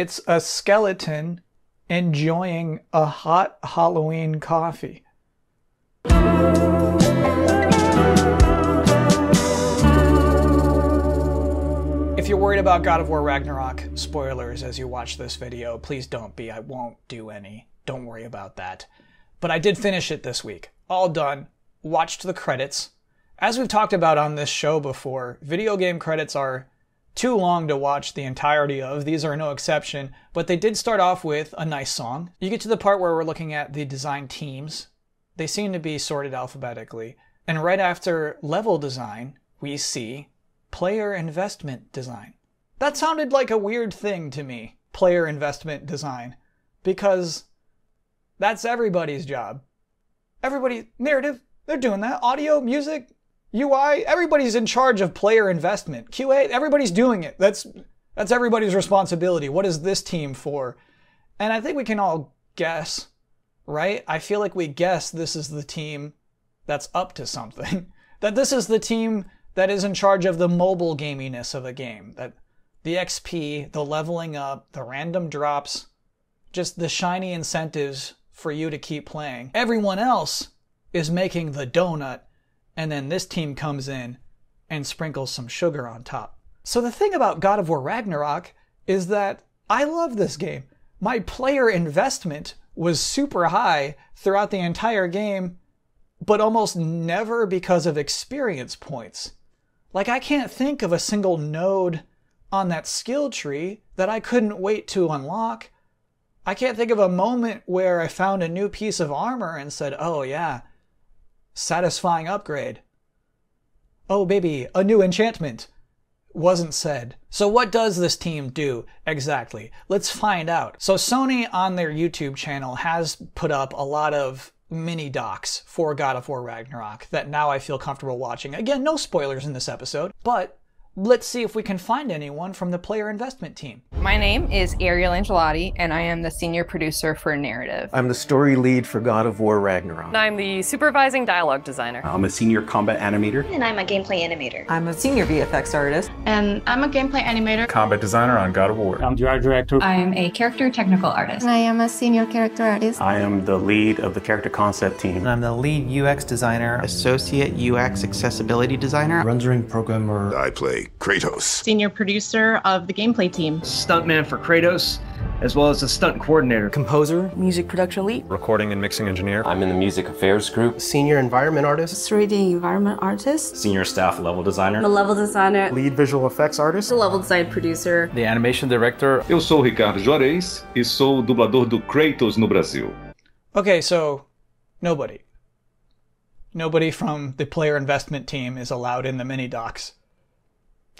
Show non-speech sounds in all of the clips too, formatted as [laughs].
It's a skeleton enjoying a hot Halloween coffee. If you're worried about God of War Ragnarok spoilers as you watch this video, please don't be. I won't do any. Don't worry about that. But I did finish it this week. All done. Watched the credits. As we've talked about on this show before, video game credits are too long to watch the entirety of. These are no exception, but they did start off with a nice song. You get to the part where we're looking at the design teams. They seem to be sorted alphabetically. And right after level design, we see player investment design. That sounded like a weird thing to me, player investment design, because that's everybody's job. Everybody, narrative, they're doing that. Audio, music, UI, everybody's in charge of player investment. QA, everybody's doing it. That's that's everybody's responsibility. What is this team for? And I think we can all guess, right? I feel like we guess this is the team that's up to something. [laughs] that this is the team that is in charge of the mobile gaminess of a game. That the XP, the leveling up, the random drops, just the shiny incentives for you to keep playing. Everyone else is making the donut, and then this team comes in and sprinkles some sugar on top. So the thing about God of War Ragnarok is that I love this game. My player investment was super high throughout the entire game, but almost never because of experience points. Like, I can't think of a single node on that skill tree that I couldn't wait to unlock. I can't think of a moment where I found a new piece of armor and said, oh yeah, satisfying upgrade. Oh baby, a new enchantment. Wasn't said. So what does this team do exactly? Let's find out. So Sony on their YouTube channel has put up a lot of mini docs for God of War Ragnarok that now I feel comfortable watching. Again, no spoilers in this episode, but let's see if we can find anyone from the player investment team. My name is Ariel Angelotti, and I am the senior producer for Narrative. I'm the story lead for God of War Ragnarok. And I'm the supervising dialogue designer. I'm a senior combat animator. And I'm a gameplay animator. I'm a senior VFX artist. And I'm a gameplay animator. Combat designer on God of War. I'm the art director. I am a character technical artist. And I am a senior character artist. I am the lead of the character concept team. And I'm the lead UX designer, associate UX accessibility designer, rendering programmer. I play Kratos senior producer of the gameplay team. Stuntman for Kratos, as well as a stunt coordinator. Composer. Music production lead. Recording and mixing engineer. I'm in the music affairs group. Senior environment artist. 3D environment artist. Senior staff level designer. The level designer. Lead visual effects artist. The level design producer. The animation director. Eu sou Ricardo Juarez e sou o dublador do Kratos no Brasil. Okay, so nobody. Nobody from the player investment team is allowed in the mini docs.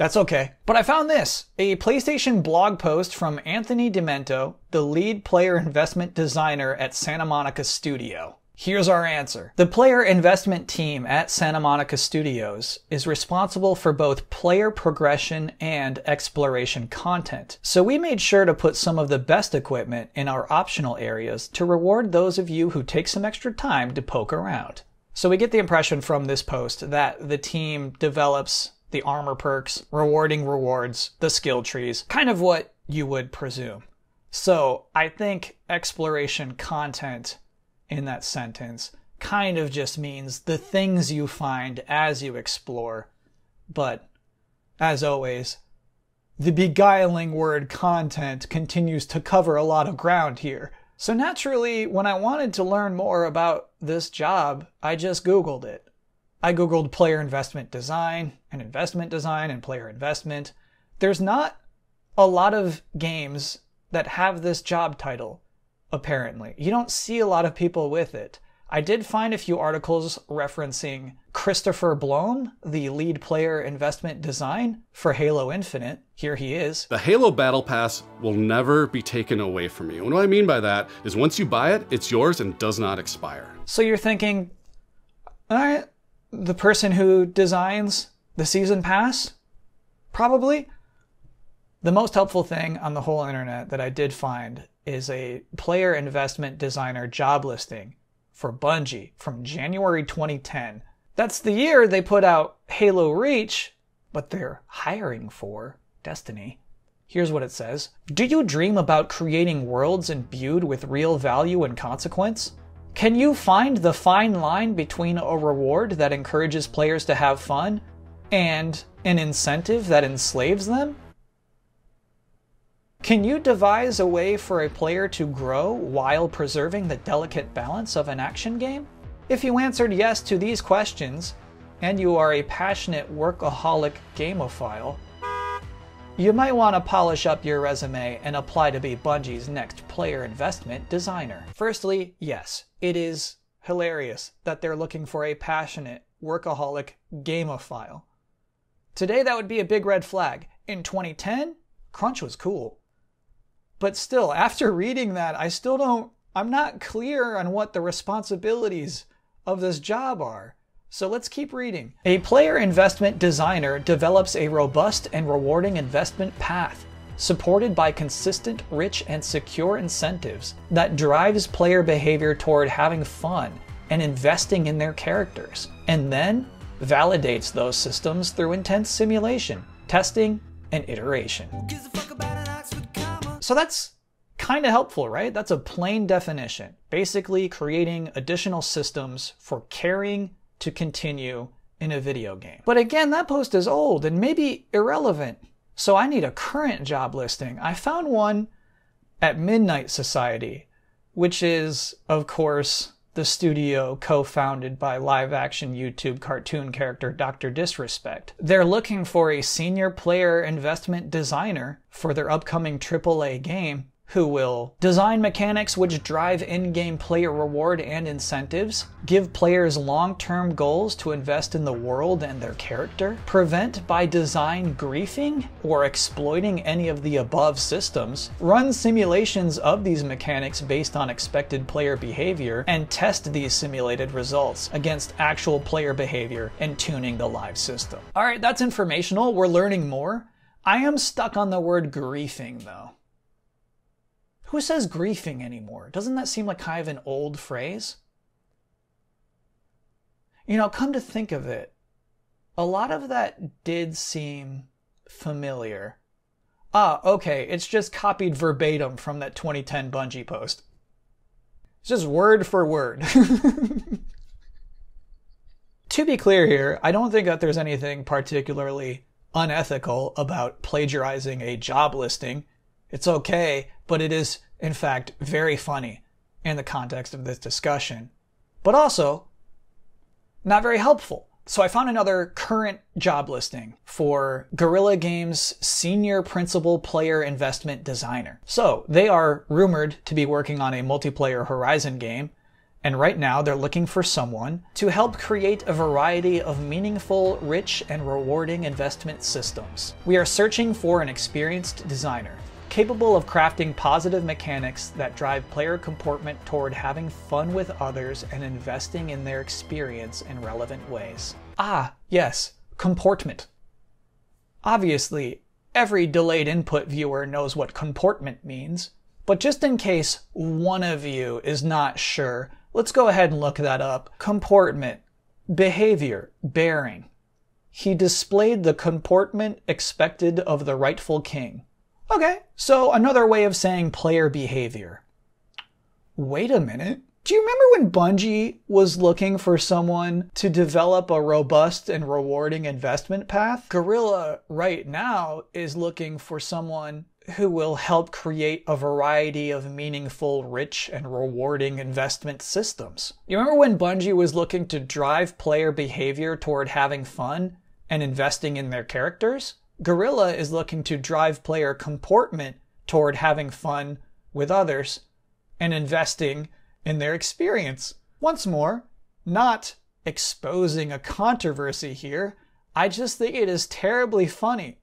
That's okay. But I found this a PlayStation blog post from Anthony DiMento, the lead player investment designer at Santa Monica Studio. Here's our answer. The player investment team at Santa Monica Studios is responsible for both player progression and exploration content. So we made sure to put some of the best equipment in our optional areas to reward those of you who take some extra time to poke around. So we get the impression from this post that the team develops the armor perks, rewarding rewards, the skill trees, kind of what you would presume. So I think exploration content in that sentence kind of just means the things you find as you explore. But as always, the beguiling word content continues to cover a lot of ground here. So naturally, when I wanted to learn more about this job, I just Googled it. I Googled player investment design and investment design and player investment. There's not a lot of games that have this job title, apparently. You don't see a lot of people with it. I did find a few articles referencing Christopher Blohm, the lead player investment design for Halo Infinite. Here he is. The Halo Battle Pass will never be taken away from you. And what I mean by that is once you buy it, it's yours and does not expire. So you're thinking, all right, the person who designs the season pass? Probably. The most helpful thing on the whole internet that I did find is a player investment designer job listing for Bungie from January 2010. That's the year they put out Halo Reach, but they're hiring for Destiny. Here's what it says Do you dream about creating worlds imbued with real value and consequence? Can you find the fine line between a reward that encourages players to have fun and an incentive that enslaves them? Can you devise a way for a player to grow while preserving the delicate balance of an action game? If you answered yes to these questions, and you are a passionate workaholic gamophile, you might want to polish up your resume and apply to be Bungie's next player investment designer. Firstly, yes, it is hilarious that they're looking for a passionate workaholic gamophile. Today, that would be a big red flag. In 2010, Crunch was cool. But still, [laughs] after reading that, I still don't, I'm not clear on what the responsibilities of this job are. So let's keep reading. A player investment designer develops a robust and rewarding investment path, supported by consistent, rich, and secure incentives that drives player behavior toward having fun and investing in their characters, and then validates those systems through intense simulation, testing, and iteration. So that's kind of helpful, right? That's a plain definition. Basically, creating additional systems for carrying to continue in a video game. But again, that post is old and maybe irrelevant. So I need a current job listing. I found one at Midnight Society, which is, of course, the studio co founded by live action YouTube cartoon character Dr. Disrespect. They're looking for a senior player investment designer for their upcoming AAA game who will design mechanics which drive in game player reward and incentives, give players long term goals to invest in the world and their character, prevent by design griefing or exploiting any of the above systems, run simulations of these mechanics based on expected player behavior, and test these simulated results against actual player behavior and tuning the live system. Alright, that's informational. We're learning more. I am stuck on the word griefing though. Who says griefing anymore? Doesn't that seem like kind of an old phrase? You know, come to think of it, a lot of that did seem familiar. Ah, okay, it's just copied verbatim from that 2010 Bungie post. It's just word for word. [laughs] to be clear here, I don't think that there's anything particularly unethical about plagiarizing a job listing it's okay, but it is, in fact, very funny in the context of this discussion. But also, not very helpful. So I found another current job listing for Guerrilla Games Senior Principal Player Investment Designer. So they are rumored to be working on a multiplayer Horizon game, and right now they're looking for someone to help create a variety of meaningful, rich, and rewarding investment systems. We are searching for an experienced designer capable of crafting positive mechanics that drive player comportment toward having fun with others and investing in their experience in relevant ways. Ah, yes, comportment. Obviously, every delayed input viewer knows what comportment means, but just in case one of you is not sure, let's go ahead and look that up. Comportment, behavior, bearing. He displayed the comportment expected of the rightful king. Okay, so another way of saying player behavior. Wait a minute. Do you remember when Bungie was looking for someone to develop a robust and rewarding investment path? Guerrilla right now is looking for someone who will help create a variety of meaningful, rich, and rewarding investment systems. You remember when Bungie was looking to drive player behavior toward having fun and investing in their characters? Guerrilla is looking to drive player comportment toward having fun with others and investing in their experience. Once more, not exposing a controversy here, I just think it is terribly funny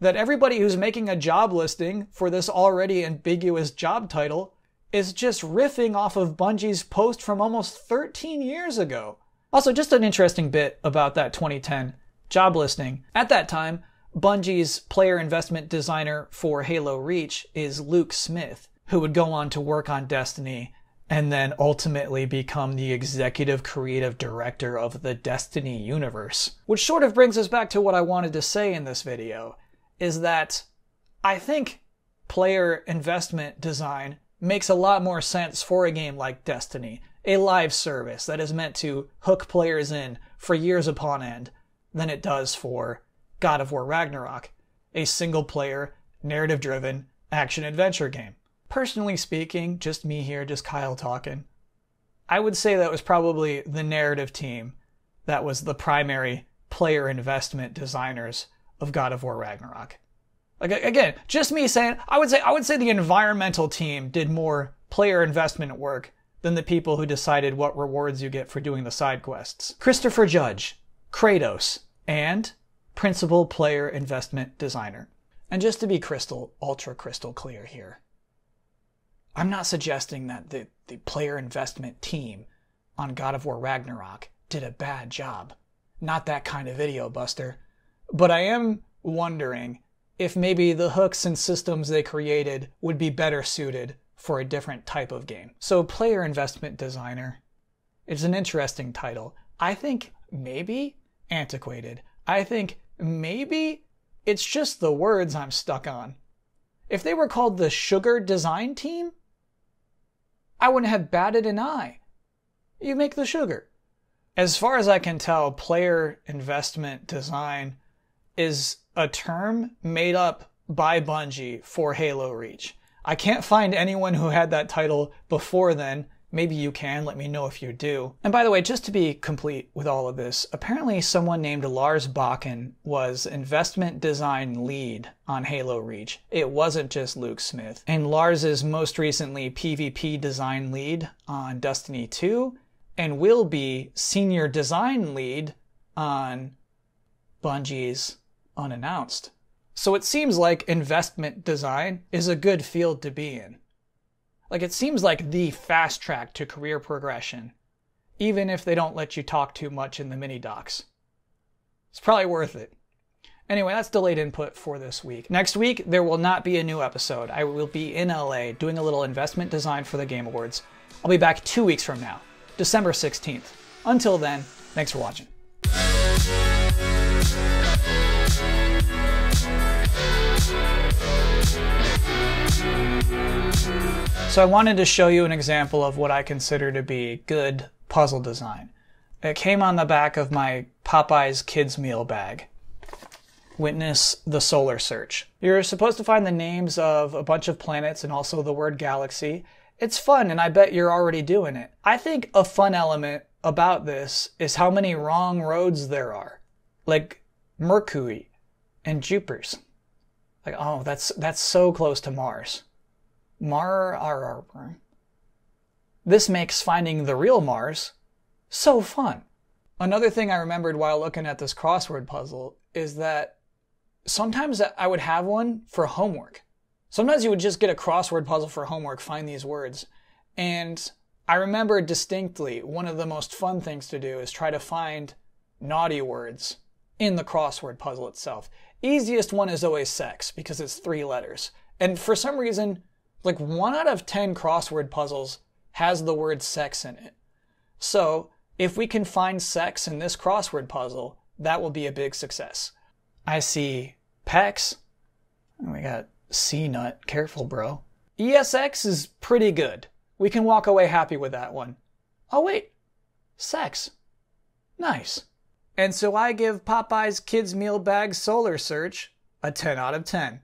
that everybody who's making a job listing for this already ambiguous job title is just riffing off of Bungie's post from almost 13 years ago. Also, just an interesting bit about that 2010 job listing. At that time, Bungie's player investment designer for Halo Reach is Luke Smith, who would go on to work on Destiny and then ultimately become the executive creative director of the Destiny universe. Which sort of brings us back to what I wanted to say in this video, is that I think player investment design makes a lot more sense for a game like Destiny, a live service that is meant to hook players in for years upon end, than it does for God of War Ragnarok, a single player, narrative driven action adventure game. Personally speaking, just me here, just Kyle talking, I would say that was probably the narrative team that was the primary player investment designers of God of War Ragnarok. Like again, just me saying, I would say I would say the environmental team did more player investment work than the people who decided what rewards you get for doing the side quests. Christopher Judge, Kratos, and principal player investment designer. And just to be crystal, ultra crystal clear here, I'm not suggesting that the, the player investment team on God of War Ragnarok did a bad job. Not that kind of video, Buster. But I am wondering if maybe the hooks and systems they created would be better suited for a different type of game. So, Player Investment Designer is an interesting title. I think maybe antiquated. I think maybe it's just the words I'm stuck on. If they were called the Sugar Design Team, I wouldn't have batted an eye. You make the sugar. As far as I can tell, player investment design is a term made up by Bungie for Halo Reach. I can't find anyone who had that title before then. Maybe you can, let me know if you do. And by the way, just to be complete with all of this, apparently someone named Lars Bakken was investment design lead on Halo Reach. It wasn't just Luke Smith. And Lars is most recently PvP design lead on Destiny 2 and will be senior design lead on Bungie's Unannounced. So it seems like investment design is a good field to be in. Like it seems like the fast track to career progression, even if they don't let you talk too much in the mini docs. It's probably worth it. Anyway, that's delayed input for this week. Next week, there will not be a new episode. I will be in LA doing a little investment design for the Game Awards. I'll be back two weeks from now, December 16th. Until then, thanks for watching. So I wanted to show you an example of what I consider to be good puzzle design. It came on the back of my Popeyes kids meal bag. Witness the solar search. You're supposed to find the names of a bunch of planets and also the word galaxy. It's fun and I bet you're already doing it. I think a fun element about this is how many wrong roads there are. Like Mercury and Jupiter's. Like, oh, that's that's so close to Mars. Mar This makes finding the real Mars so fun. Another thing I remembered while looking at this crossword puzzle is that sometimes I would have one for homework. Sometimes you would just get a crossword puzzle for homework, find these words. And I remember distinctly one of the most fun things to do is try to find naughty words in the crossword puzzle itself. Easiest one is always sex because it's three letters. And for some reason, like one out of 10 crossword puzzles has the word sex in it. So if we can find sex in this crossword puzzle, that will be a big success. I see PEX. We got C nut. Careful, bro. ESX is pretty good. We can walk away happy with that one. Oh, wait. Sex. Nice. And so I give Popeye's Kids Meal Bag Solar Search a 10 out of 10.